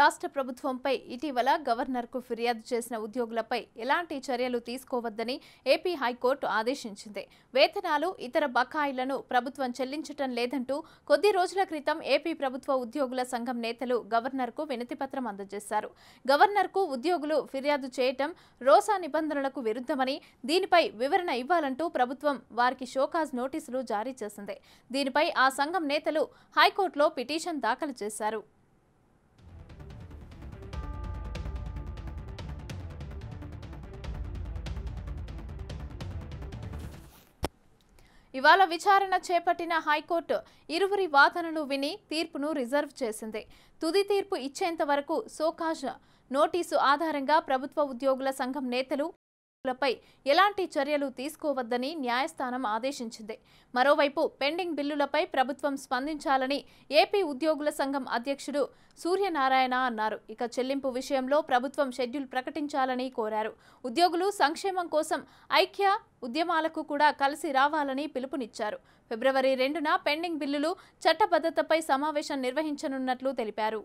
రాష్ట్ర ప్రభుత్వంపై ఇటీవల గవర్నర్కు ఫిర్యాదు చేసిన ఉద్యోగులపై ఎలాంటి చర్యలు తీసుకోవద్దని ఏపీ హైకోర్టు ఆదేశించింది. వేతనాలు ఇతర బకాయిలను ప్రభుత్వం చెల్లించటం లేదంటూ కొద్ది రోజుల క్రితం ఏపీ ప్రభుత్వ ఉద్యోగుల సంఘం నేతలు గవర్నర్కు వినతిపత్రం అందజేశారు. గవర్నర్కు ఉద్యోగులు ఫిర్యాదు చేయటం రోసా నిబంధనలకు విరుద్ధమని దీనిపై వివరణ ఇవ్వాలంటూ ప్రభుత్వం వారికి షోకాజ్ నోటీసులు జారీ చేసింది. దీనిపై ఆ సంఘం నేతలు హైకోర్టులో పిటిషన్ దాఖలు చేశారు. ఇవాళ విచారణ చేపట్టిన హైకోర్టు ఇరువురి వాదనలు విని తీర్పును రిజర్వ్ చేసింది. తుది తీర్పు ఇచ్చేంత వరకు సోకాజ్ నోటీసు ఆధారంగా ప్రభుత్వ ఉద్యోగుల సంఘం నేతలు లపై ఎలాంటి చర్యలు తీసుకోవద్దని న్యాయస్థానం ఆదేశించింది. మరోవైపు పెండింగ్ బిల్లులపై ప్రభుత్వం స్పందించాలని ఏపీ ఉద్యోగుల సంఘం అధ్యక్షుడు సూర్యనారాయణ అన్నారు. ఇక చెల్లింపు విషయంలో ప్రభుత్వం షెడ్యూల్ ప్రకటించాలని కోరారు. ఉద్యోగులు సంక్షేమం కోసం ఐక్య ఉద్యమాలకు కూడా కలిసి రావాలని పిలుపునిచ్చారు. ఫిబ్రవరి రెండున పెండింగ్ బిల్లులు చట్టబద్ధతపై సమావేశం నిర్వహించనున్నట్లు తెలిపారు.